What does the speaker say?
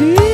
Hmm.